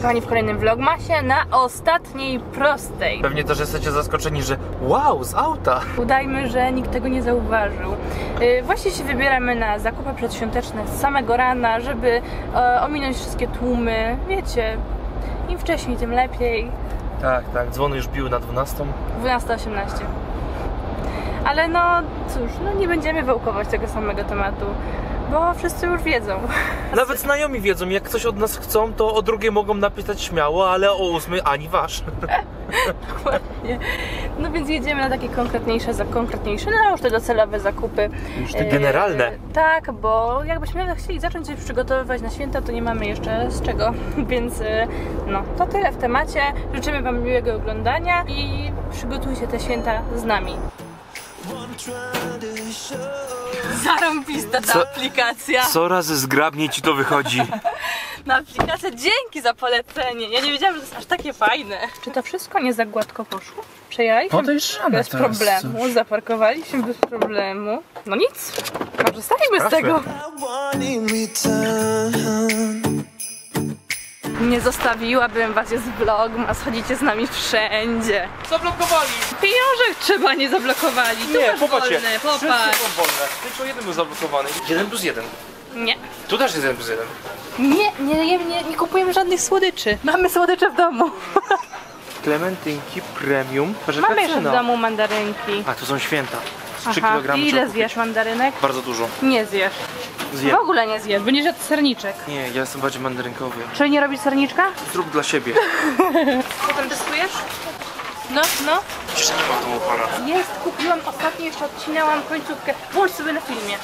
Witajcie kochani w kolejnym vlogmasie na ostatniej prostej. Pewnie też jesteście zaskoczeni, że wow, z auta. Udajmy, że nikt tego nie zauważył. Yy, właśnie się wybieramy na zakupy przedświąteczne z samego rana, żeby e, ominąć wszystkie tłumy. Wiecie, im wcześniej, tym lepiej. Tak, tak, dzwony już biły na 12. 12.18. Ale no cóż, no nie będziemy wałkować tego samego tematu, bo wszyscy już wiedzą. Nawet znajomi wiedzą, jak coś od nas chcą, to o drugiej mogą napisać śmiało, ale o ósmej ani wasz. Dokładnie. No więc jedziemy na takie konkretniejsze, za konkretniejsze, no już te docelowe zakupy. Już te E, generalne. tak, bo jakbyśmy chcieli zacząć coś przygotowywać na święta, to nie mamy jeszcze z czego, więc e, no to tyle w temacie. Życzymy Wam miłego oglądania i przygotujcie te święta z nami. Zarąbista ta Co- aplikacja. Coraz zgrabniej ci to wychodzi. Na aplikację dzięki za polecenie. Ja nie wiedziałam, że to jest aż takie fajne. Czy to wszystko nie za gładko poszło? Przejechaliśmy Podejrzane bez problemu, zaparkowaliśmy bez problemu. No nic, korzystajmy z Sprawdźmy. tego. Nie zostawiłabym was, jest vlogmas, chodzicie z nami wszędzie. Zablokowali! Pieniążek trzeba nie zablokowali. Tu Nie, masz popatrzcie. wolne, popatrz. są wolne. Tylko jeden był zablokowany. Jeden plus jeden. Nie. Tu też jest jeden plus jeden. Nie, nie, nie, nie, nie kupujemy żadnych słodyczy. Mamy słodycze w domu. Klementynki premium. Patrz, jaka Mamy jeszcze w domu mandarynki. A, tu są święta. Z 3 Aha, kg ile zjesz mandarynek? Bardzo dużo. Nie zjesz. Zjem. W ogóle nie zjesz, będziesz jadł serniczek. Nie, ja jestem bardziej mandarynkowy. Czy nie robisz serniczka? Zrób dla siebie. Potem testujesz? No, no. Jeszcze nie ma tą opara. Jest, kupiłam ostatnio, jeszcze odcinałam końcówkę. Włącz sobie na filmie.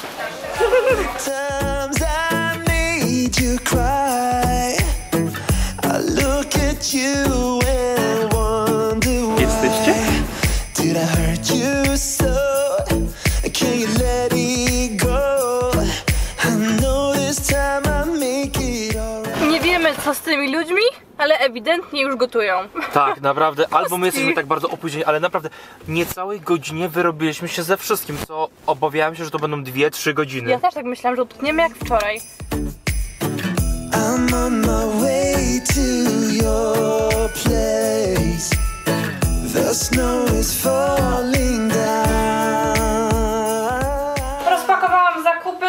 You ludźmi, ale ewidentnie już gotują. Tak, naprawdę. Albo my jesteśmy tak bardzo opóźnieni, ale naprawdę niecałej godzinie wyrobiliśmy się ze wszystkim, co obawiałem się, że to będą 2-3 godziny. Ja też tak myślałam, że utniemy jak wczoraj. I'm on my way to your place. The snow is falling down. Rozpakowałam zakupy,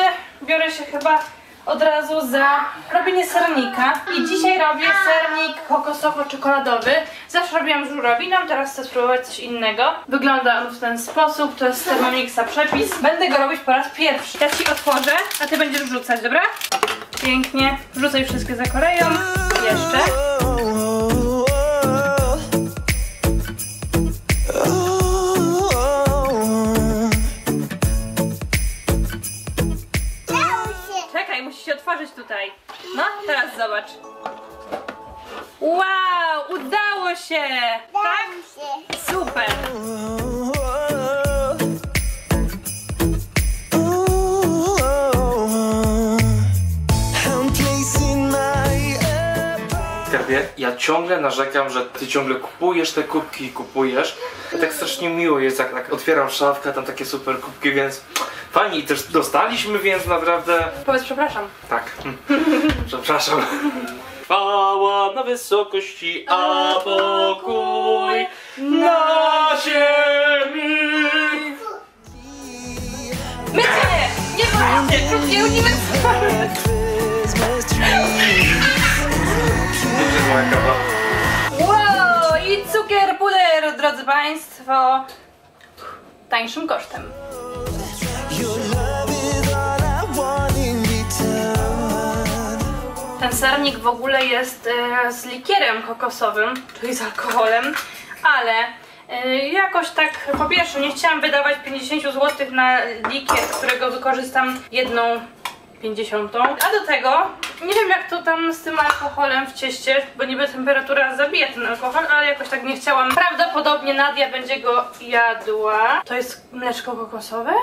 biorę się chyba od razu za robienie sernika. I dzisiaj robię sernik kokosowo-czekoladowy. Zawsze robiłam z żurawiną, teraz chcę spróbować coś innego. Wygląda on w ten sposób, to jest Thermomixa przepis. Będę go robić po raz pierwszy. Ja Ci otworzę, a Ty będziesz wrzucać, dobra? Pięknie. Wrzucaj wszystkie za Koreją. Jeszcze. Skarbie, ja ciągle narzekam, że ty ciągle kupujesz te kubki i kupujesz. A tak strasznie miło jest, jak tak otwieram szafkę, tam takie super kubki, więc fajnie i też dostaliśmy, więc naprawdę Powiedz przepraszam. tak. Przepraszam. Chwała na wysokości, a pokój na ziemi. Mycie! Nie boję się! Krótkie Wow! I cukier puder, drodzy Państwo! Tańszym kosztem. Ten sernik w ogóle jest e, z likierem kokosowym, czyli z alkoholem, ale e, jakoś tak, po pierwsze nie chciałam wydawać 50 zł na likier, którego wykorzystam jedną 50. A do tego nie wiem jak to tam z tym alkoholem w cieście, bo niby temperatura zabija ten alkohol, ale jakoś tak nie chciałam. Prawdopodobnie Nadia będzie go jadła. To jest mleczko kokosowe?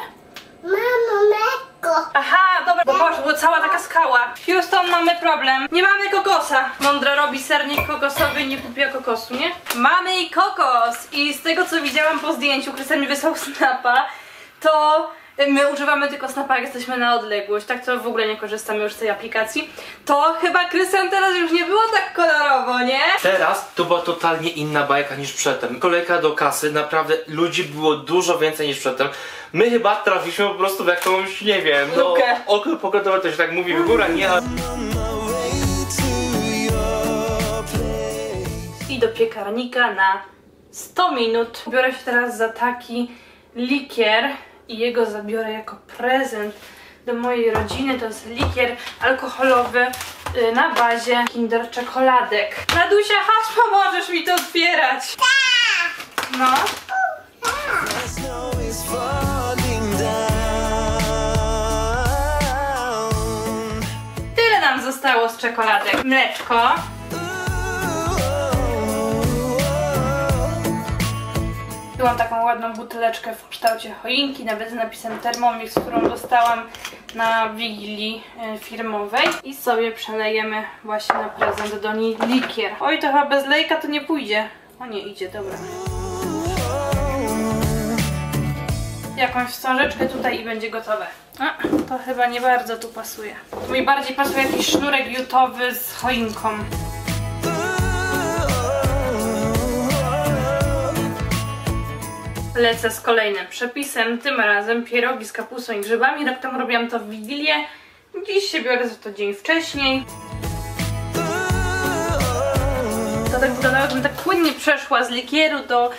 Mamo, mleko. Aha, dobra, bo Boże, była cała taka skała. Houston, mamy problem. Nie mamy kokosa. Mądra robi sernik kokosowy i nie kupiła kokosu, nie? Mamy i kokos. I z tego, co widziałam po zdjęciu, Krystian mi wysłał snapa, to my używamy tylko snapa, jak jesteśmy na odległość. Tak to w ogóle nie korzystamy już z tej aplikacji. To chyba Krystian teraz już nie było tak kolorowo, nie? Teraz to była totalnie inna bajka niż przedtem. Kolejka do kasy, naprawdę ludzi było dużo więcej niż przedtem. My chyba trafiliśmy po prostu w jakąś, nie wiem, no Lukę. oko pogodowe to się tak mówi w górę, nie? ale- i do piekarnika na 100 minut. Biorę się teraz za taki likier i jego zabiorę jako prezent do mojej rodziny. To jest likier alkoholowy y, na bazie Kinder czekoladek. Nadusia, chodź, pomożesz mi to otwierać. No. Falling down. Tyle nam zostało z czekoladek. Mleczko. Byłam taką ładną buteleczkę w kształcie choinki, nawet z napisem Thermomix, którą dostałam na wigilii e, firmowej. I sobie przelejemy właśnie na prezent do niej likier. Oj, to chyba bez lejka to nie pójdzie. O nie, idzie, dobra. Jakąś wstążeczkę tutaj i będzie gotowe. A, to chyba nie bardzo tu pasuje. Tu mi bardziej pasuje jakiś sznurek jutowy z choinką. Lecę z kolejnym przepisem, tym razem pierogi z kapustą i grzybami. Rok temu robiłam to w Wigilię. Dziś się biorę za to dzień wcześniej. To tak wyglądało, jakbym tak płynnie przeszła z likieru do y,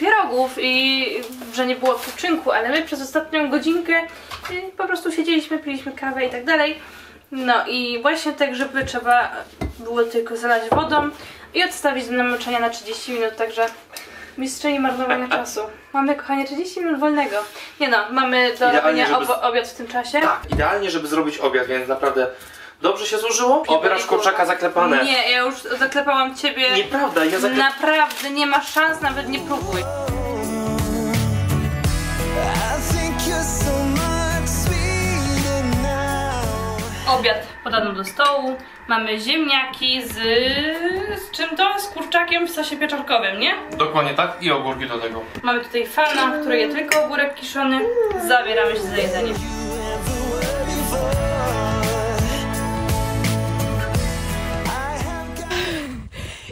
pierogów i że nie było poczynku, ale my przez ostatnią godzinkę y, po prostu siedzieliśmy, piliśmy kawę i tak dalej. No i właśnie te grzyby trzeba było tylko zalać wodą i odstawić do namoczenia na 30 minut, także mistrzyni marnowania czasu. Mamy, kochanie, 30 minut wolnego. Nie no, mamy do Idealnie, robienia żeby- obiad w tym czasie. Tak, idealnie, żeby zrobić obiad, więc naprawdę dobrze się złożyło. Obierasz kurczaka zaklepane. Nie, ja już zaklepałam ciebie. Nieprawda, ja zaklepałem. Naprawdę nie ma szans, nawet nie próbuj. Obiad podano do stołu. Mamy ziemniaki z... z czym to? Z kurczakiem w sosie pieczarkowym, nie? Dokładnie tak i ogórki do tego. Mamy tutaj fana, który je tylko ogórek kiszony. Zabieramy się za jedzenie.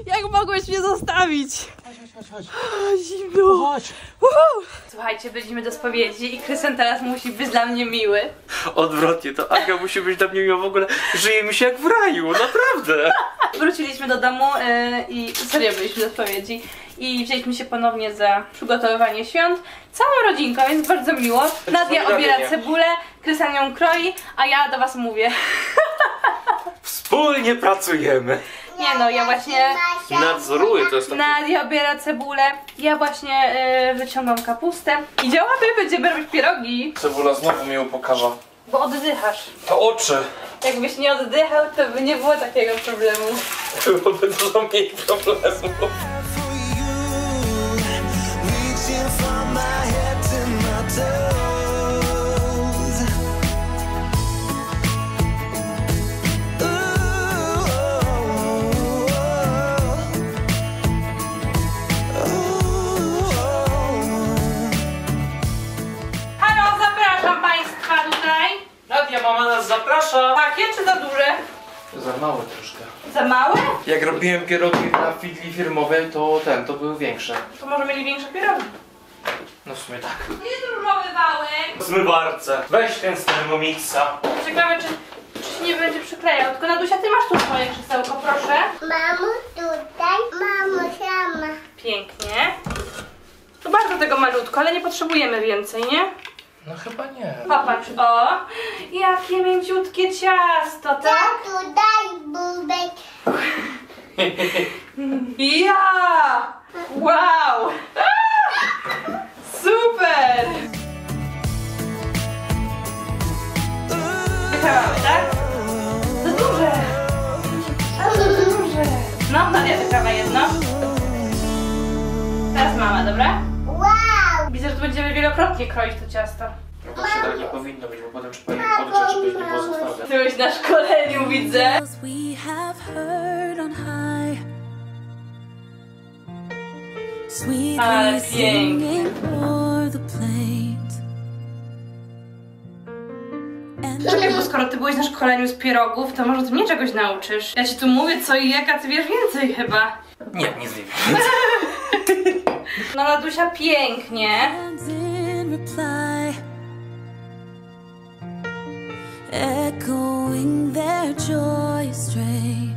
Jak mogłeś mnie zostawić? Chodź. Zimno. Chodź. Słuchajcie, byliśmy do spowiedzi i Krystian teraz musi być dla mnie miły. Odwrotnie, to Aga musi być dla mnie miła w ogóle. Żyje mi się jak w raju, naprawdę. Wróciliśmy do domu yy, i serio byliśmy do spowiedzi i wzięliśmy się ponownie za przygotowywanie świąt. Całą rodzinką, więc bardzo miło. Nadia obiera cebulę, Krystian ją kroi, a ja do was mówię. Wspólnie pracujemy. Nie no, ja właśnie... Nadzoruję, to jest taki... Nadia obiera cebulę, ja właśnie yy, wyciągam kapustę i działamy, będziemy robić pierogi, Cebula znowu mnie pokaże. bo oddychasz. To oczy. Jakbyś nie oddychał, to by nie było takiego problemu. Byłoby dużo mniej problemów. Małe troszkę. Za małe? Jak robiłem pierogi na fidli firmowej, to ten, to były większe. To może mieli większe pierogi. No w sumie tak. Jest różowy wałek. Zmywarce. Weź ten z Thermomixa. Ciekawe, czy, czy się nie będzie przyklejał. Tylko Nadusia, ty masz tu swoje krzesełko, proszę. Mamo tutaj, mamo sama. Pięknie. To bardzo tego malutko, ale nie potrzebujemy więcej, nie? No chyba nie. Popatrz, o, jakie mięciutkie ciasto, tak? Ja tutaj bubek. Ja! Wow! Super! Wychowamy, tak? Za duże! Za duże! No, Nadia wyprawa jedno. Teraz mama, dobra? Wow. Widzę, że tu będziemy wielokrotnie kroić to ciasto. No to się tak nie powinno być, bo potem trzeba je podgrzać, żeby nie było za twarde. Byłeś na szkoleniu, widzę. Ale plains. And Czekaj, bo skoro ty byłeś na szkoleniu z pierogów, to może ty mnie czegoś nauczysz. Ja ci tu mówię co i jak, a ty wiesz więcej chyba. Nie, nic nie wiem. No Nadusia, pięknie. echoing their joy strain.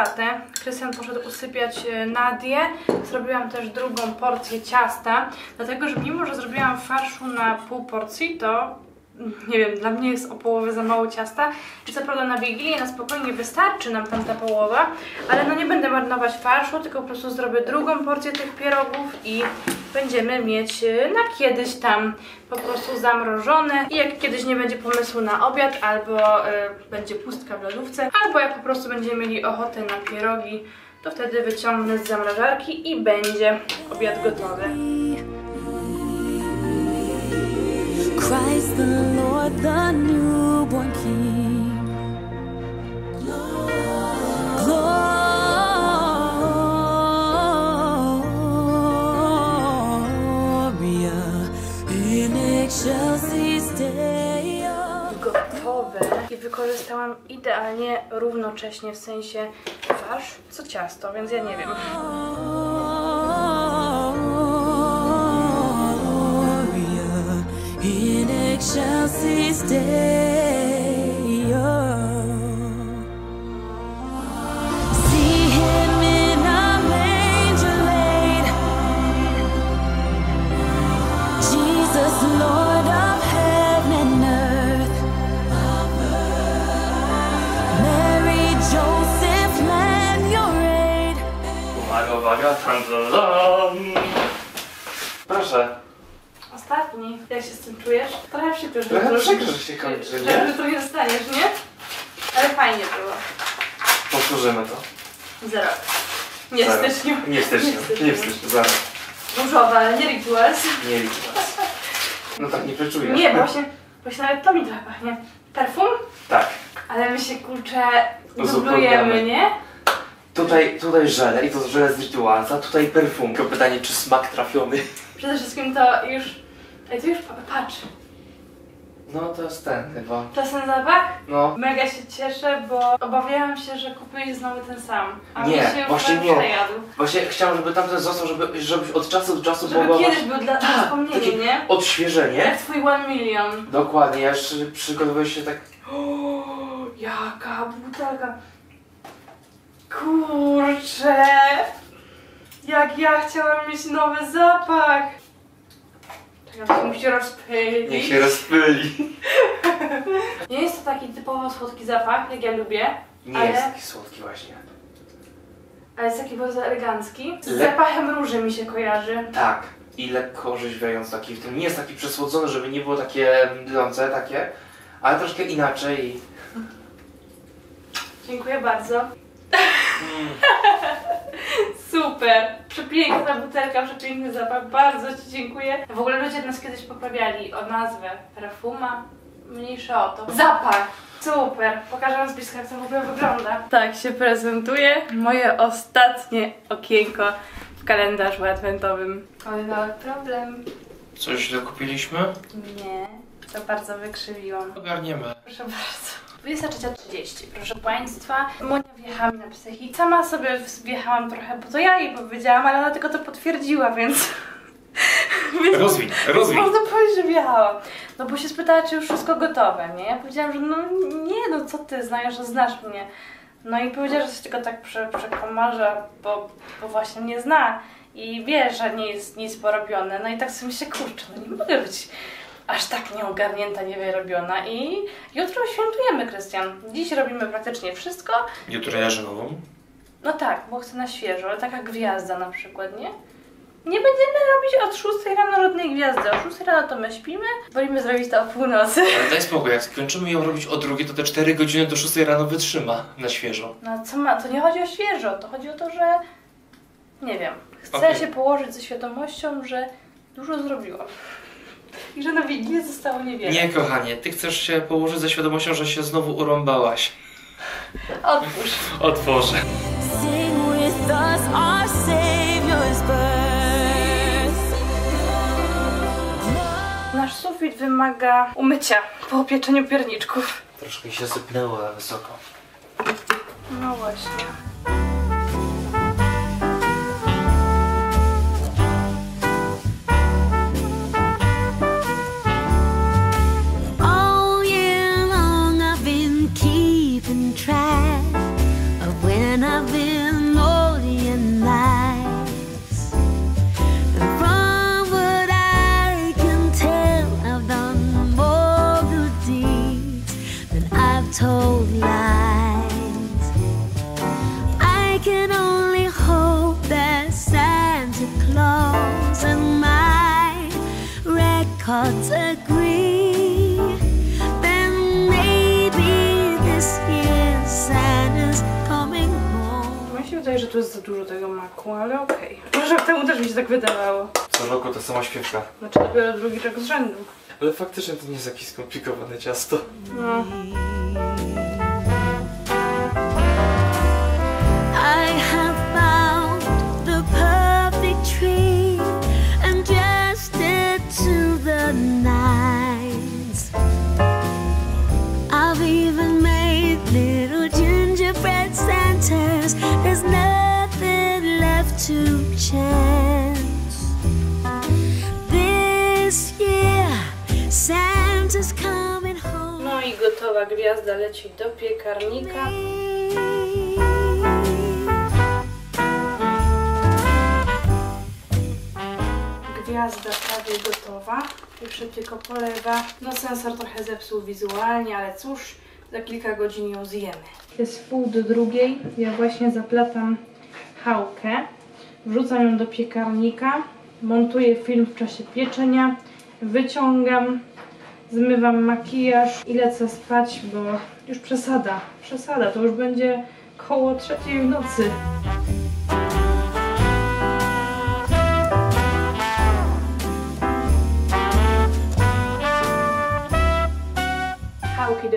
Herbatę. Krystian poszedł usypiać e, Nadię. Zrobiłam też drugą porcję ciasta, dlatego że mimo, że zrobiłam farszu na pół porcji, to nie wiem, dla mnie jest o połowę za mało ciasta. Co prawda na Wigilię na spokojnie wystarczy nam tam ta połowa, ale no nie będę marnować farszu, tylko po prostu zrobię drugą porcję tych pierogów i będziemy mieć e, na kiedyś tam po prostu zamrożone i jak kiedyś nie będzie pomysłu na obiad, albo e, będzie pustka w lodówce, albo jak po prostu będziemy mieli ochotę na pierogi, to wtedy wyciągnę z zamrażarki i będzie obiad gotowy. Christ the Lord, the newborn King. Gloria in excelsis Deo. Gotowe i wykorzystałam idealnie równocześnie w sensie farsz co ciasto, więc ja nie wiem. In excelsis Deo. Oh. See him in a manger laid. Jesus, Lord of heaven and earth. Mary, Joseph, your aid. Jak się z tym czujesz? Trochę przykro, że Trochę to- przykro, że się kończy, że- nie? Że to nie zostaniesz, nie? Ale fajnie było. Powtórzymy to. Za rok. Nie w Zaraz. styczniu. Nie w styczniu. Nie w styczniu, zaraz. Różowa, ale nie rituals. Nie liczę was. No tak nie przeczujesz. Nie, bo właśnie, właśnie nawet to mi trochę pachnie. Perfum? Tak. Ale my się kurczę Uzupełniamy. dublujemy, nie? Tutaj, tutaj żele i to żele z Ritualsa, tutaj perfum. Tylko pytanie, czy smak trafiony? Przede wszystkim to już... Ej, już pa- patrz. No to jest ten chyba. To jest ten zapach? No. Mega się cieszę, bo obawiałam się, że kupiłeś znowu ten sam. A Nie, mi się już właśnie prawie nie. przejadł. Właśnie chciałem, żeby tamten został, żeby, żebyś od czasu do czasu Żeby mogła... kiedyś był dla Tak, wspomnienia, takie nie? odświeżenie. Jak twój One Million. Dokładnie, ja jeszcze przygotowuję się tak... O, jaka butelka. Kurczę. Jak ja chciałam mieć nowy zapach. Czekaj, to się musi rozpylić. Niech się rozpyli. Nie jest to taki typowo słodki zapach, jak ja lubię, Nie Ale- jest taki słodki właśnie. ale jest taki bardzo elegancki. Z Le- zapachem róży mi się kojarzy. Tak. I lekko orzeźwiający taki w tym. Nie jest taki przesłodzony, żeby nie było takie mdlące takie, ale troszkę inaczej. Dziękuję bardzo. Super! Przepiękna butelka, przepiękny zapach. Bardzo Ci dziękuję. W ogóle ludzie nas kiedyś poprawiali o nazwę perfuma. Mniejsza o to. Zapach! Super! Pokażę Wam z bliska, jak to w ogóle wygląda. Tak się prezentuje moje ostatnie okienko w kalendarzu adwentowym. Oj, mały problem. Coś źle kupiliśmy? Nie, to bardzo wykrzywiłam. Ogarniemy. Proszę bardzo. 23.30, proszę Państwa. Monia wjechała mi na psychik. Sama sobie wjechałam trochę, bo to ja jej powiedziałam, ale ona tylko to potwierdziła, więc Więc- Rozwiń, Więc można powiedzieć, że wjechałam. No bo się spytała, czy już wszystko gotowe, nie? Ja powiedziałam, że no nie, no co ty, znasz, że znasz mnie. No i powiedziała, że się tylko tak prze, przekomarza, bo, bo właśnie mnie zna i wie, że nie jest nic porobione. No i tak sobie myślę, kurczę, no nie mogę być aż tak nieogarnięta, niewyrobiona i jutro świętujemy, Krystian. Dziś robimy praktycznie wszystko. Jutro jarzynową. No tak, bo chcę na świeżo, ale taka gwiazda na przykład, nie? Nie będziemy robić od 6 rano żadnej gwiazdy. O 6 rano to my śpimy, wolimy zrobić to o północy. Ale daj spokój, jak skończymy ją robić o drugiej, to te 4 godziny do 6 rano wytrzyma na świeżo. No co ma, to nie chodzi o świeżo, to chodzi o to, że nie wiem, chcę Okej. się położyć ze świadomością, że dużo zrobiłam. I że na Wigilię zostało niewiele. Nie, kochanie, ty chcesz się położyć ze świadomością, że się znowu urąbałaś. Otwórz. Otworzę. Sing with us, our Savior's birth. Nasz sufit wymaga umycia po upieczeniu pierniczków. Troszkę się sypnęło na wysoko. No właśnie. Records agree. Then maybe this year Santa's coming home. Mi się wydaje, że tu jest za dużo tego maku, ale okej. Może temu też mi się tak wydawało. Co roku ta sama śpiewka. Znaczy dopiero drugi rok z rzędu. Ale faktycznie to nie jest jakieś skomplikowane ciasto. No. To the nines. I've even made little gingerbread Santas. There's nothing left to chance. This year, Santa's coming home. No i gotowa gwiazda leci do piekarnika. Gwiazda prawie gotowa. Jeszcze tylko polewa. No sensor trochę zepsuł wizualnie, ale cóż, za kilka godzin ją zjemy. Jest pół do drugiej. Ja właśnie zaplatam chałkę. Wrzucam ją do piekarnika. Montuję film w czasie pieczenia. Wyciągam. Zmywam makijaż i lecę spać, bo już przesada. Przesada, to już będzie koło trzeciej w nocy.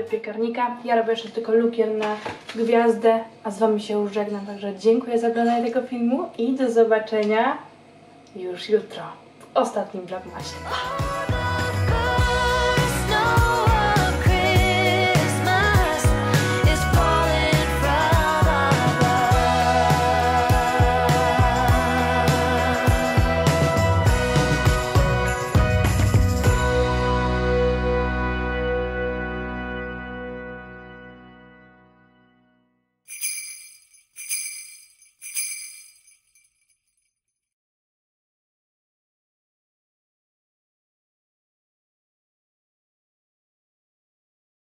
Piekarnika. Ja robię jeszcze tylko lukier na gwiazdę, a z Wami się już żegnam. Także dziękuję za oglądanie tego filmu i do zobaczenia już jutro w ostatnim vlogmasie.